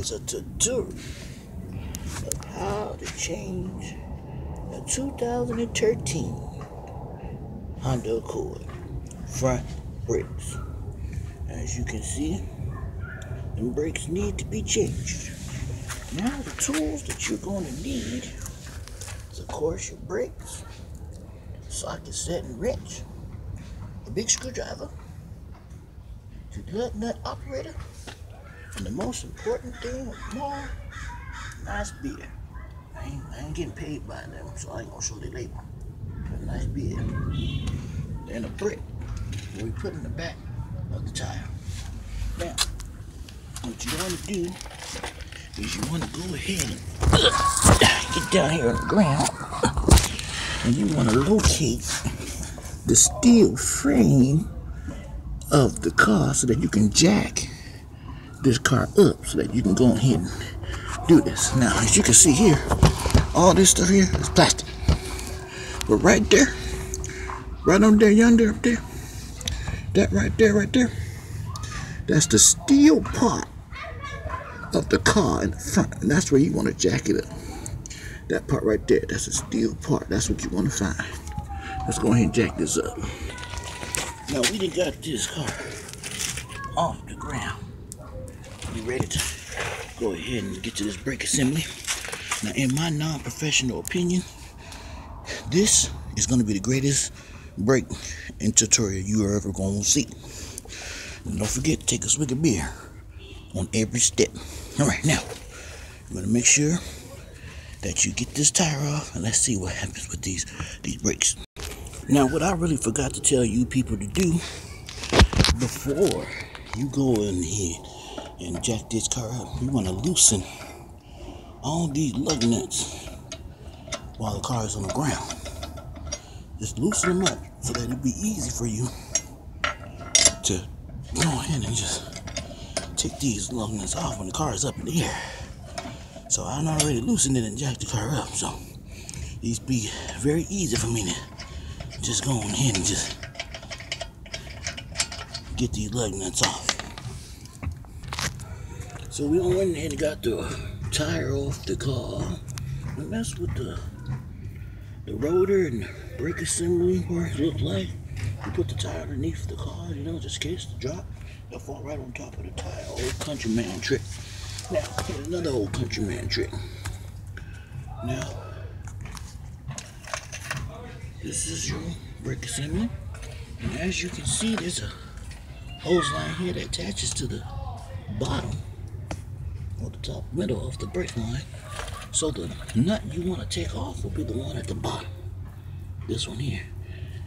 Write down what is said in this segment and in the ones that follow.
is a tutorial of how to change a 2013 Honda Accord front brakes. As you can see, the brakes need to be changed. Now the tools that you're going to need is of course your brakes, socket set and wrench, a big screwdriver, your lug nut operator, and the most important thing of all, nice beer. I ain't, I ain't getting paid by them, so I ain't gonna show the label. But nice beer. And a brick that we put in the back of the tire. Now, what you want to do is you want to go ahead and get down here on the ground and you want to locate the steel frame of the car so that you can jack this car up so that you can go ahead and do this. Now, as you can see here, all this stuff here is plastic. But right there, right on there, yonder up there, that right there, right there, that's the steel part of the car in the front. And that's where you want to jack it up. That part right there, that's a steel part. That's what you want to find. Let's go ahead and jack this up. Now we done got this car off the ground. We ready to go ahead and get to this brake assembly. Now in my non-professional opinion, this is going to be the greatest brake and tutorial you are ever going to see. And don't forget to take a swig of beer on every step. All right, now, you're going to make sure that you get this tire off and let's see what happens with these, these brakes. Now, what I really forgot to tell you people to do before you go in here and jack this car up, you want to loosen all these lug nuts while the car is on the ground. Just loosen them up so that it'll be easy for you to go ahead and just take these lug nuts off when the car is up in the air. So I'm already loosened it and jacked the car up. So these be very easy for me to just go ahead and just get these lug nuts off. So we went and got the tire off the car. And that's what the the rotor and brake assembly where it looked like. You put the tire underneath the car, you know, just in case the drop, it'll fall right on top of the tire. Old countryman trick. Now, here's another old countryman trick. Now, this is your brake assembly. And as you can see, there's a hose line here that attaches to the bottom or the top middle of the brake line. So the nut you want to take off will be the one at the bottom. This one here.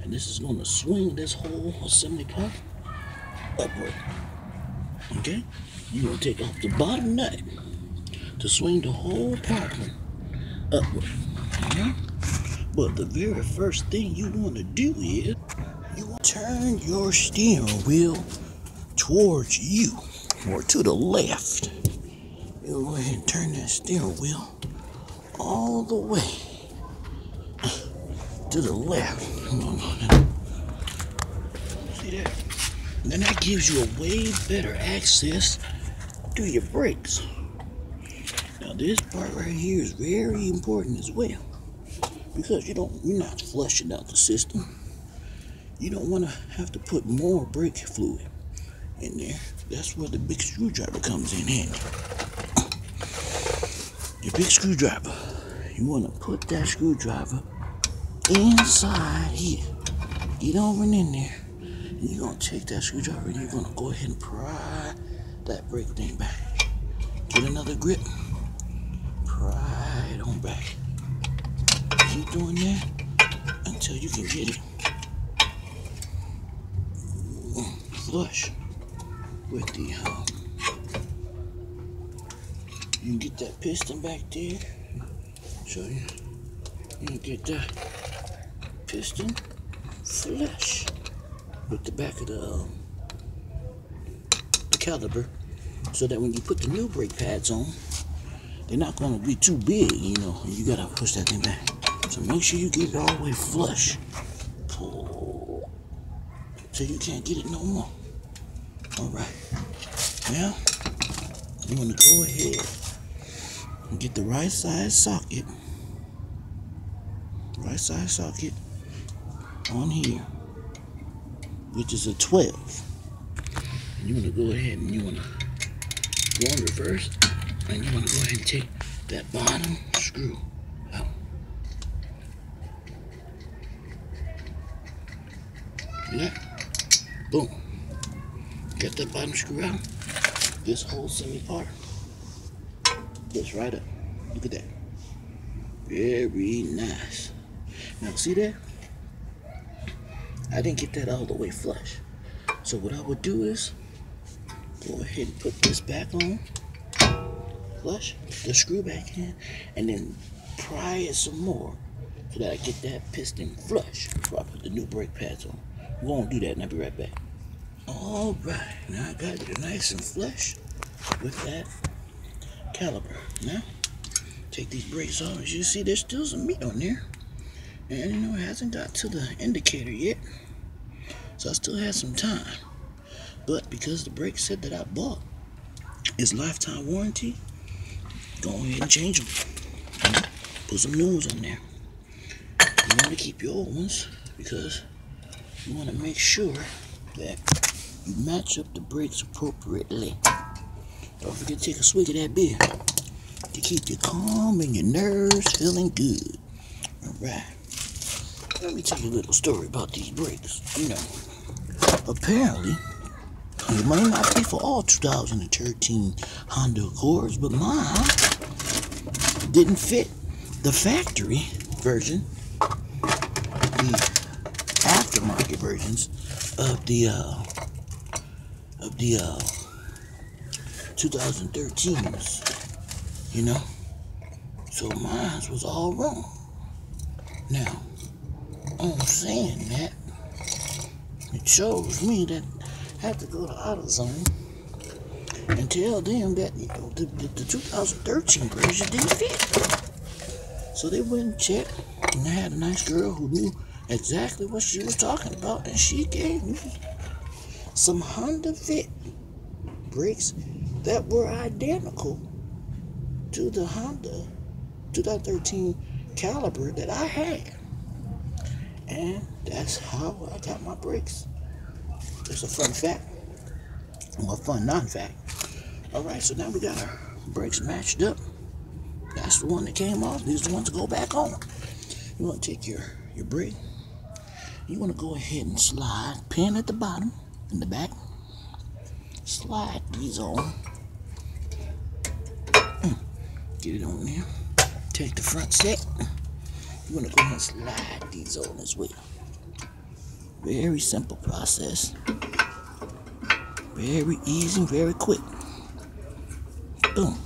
And this is going to swing this whole assembly part upward. Okay? You're going to take off the bottom nut to swing the whole part upward. But the very first thing you want to do is you turn your steering wheel towards you or to the left. You go ahead and turn that steering wheel all the way to the left. See that? And then that gives you a way better access to your brakes. Now this part right here is very important as well. Because you don't you're not flushing out the system. You don't want to have to put more brake fluid in there. That's where the big screwdriver comes in handy. Your big screwdriver. You want to put that screwdriver inside here. Get over in there. And you're going to take that screwdriver and you're going to go ahead and pry that brake thing back. Get another grip. Pry it on back. Keep doing that until you can get it flush with the um, you get that piston back there. Show you. You get that piston flush with the back of the, um, the caliper so that when you put the new brake pads on they're not going to be too big you know. You gotta push that thing back. So make sure you get it all the way flush. Pull so you can't get it no more. All right. Now you want to go ahead get the right size socket, right size socket on here, which is a 12. And you want to go ahead and you want to go in reverse, and you want to go ahead and take that bottom screw out. Yeah. Boom. Get that bottom screw out. This whole semi part goes right up. Look at that. Very nice. Now see that? I didn't get that all the way flush. So what I would do is go ahead and put this back on. Flush the screw back in and then pry it some more so that I get that piston flush before I put the new brake pads on. We won't do that and I'll be right back. All right, now I got it nice and flush with that caliper. Now, take these brakes off. As you see, there's still some meat on there. And you know, it hasn't got to the indicator yet. So I still have some time. But because the brake set that I bought is lifetime warranty, go ahead and change them. Put some new ones on there. You want to keep your old ones because you want to make sure that you match up the brakes appropriately. Don't forget to take a swig of that beer to keep you calm and your nerves feeling good. All right. Let me tell you a little story about these brakes. You know, apparently, it might not be for all 2013 Honda Accords, but mine didn't fit the factory version, the aftermarket versions of the uh, of the uh, 2013s, you know. So mine was all wrong. Now, on saying that, it shows me that I have to go to AutoZone and tell them that you know, the, the, the 2013 version didn't fit. So they went and checked, and I had a nice girl who knew exactly what she was talking about, and she gave me some Honda Fit brakes that were identical to the Honda 2013 caliper that I had. And that's how I got my brakes. Just a fun fact. Well, fun non-fact. Alright, so now we got our brakes matched up. That's the one that came off. These are the ones to go back on. You want to take your, your brake. You want to go ahead and slide pin at the bottom in the back. Slide these on. Get it on there. Take the front set. You want to go ahead and slide these on as well. Very simple process. Very easy, very quick. Boom.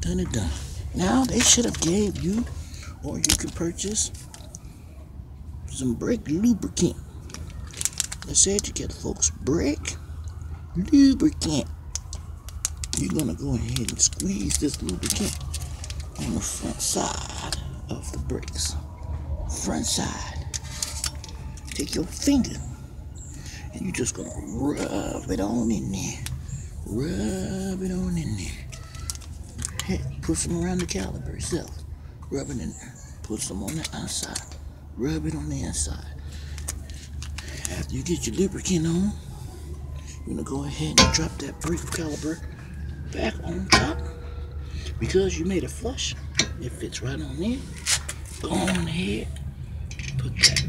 Done it done. Now they should have gave you, or you can purchase some brake lubricant. I said together, folks. Brake lubricant. You're gonna go ahead and squeeze this lubricant on the front side of the brakes. Front side. Take your finger and you're just gonna rub it on in there. Rub it on in there. Heck, put some around the caliper itself. Rub it in there. Put some on the outside. Rub it on the inside. After you get your lubricant on, you're gonna go ahead and drop that brake caliper back on top. Because you made a flush, it fits right on there. Go on ahead, put that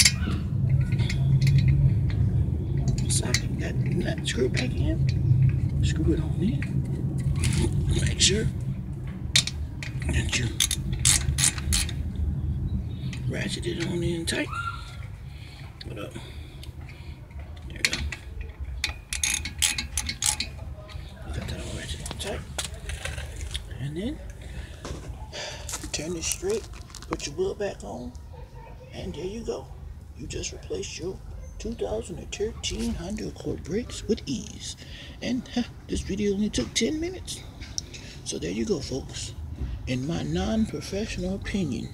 that, that screw back in. Screw it on there. Make sure that you ratchet it on in tight. What up? Uh, tight. And then turn it straight, put your wheel back on, and there you go. You just replaced your 2013 Honda Accord brakes with ease. And huh, this video only took 10 minutes. So there you go, folks. In my non-professional opinion,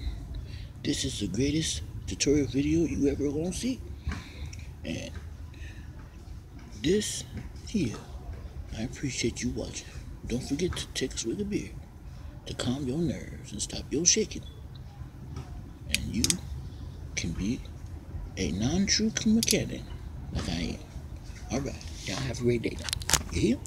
this is the greatest tutorial video you ever gonna see. And this here, I appreciate you watching. don't forget to take a swig of beer to calm your nerves and stop your shaking. And you can be a non-true mechanic like I am. All right, y'all have a great day. You hear?